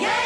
yeah.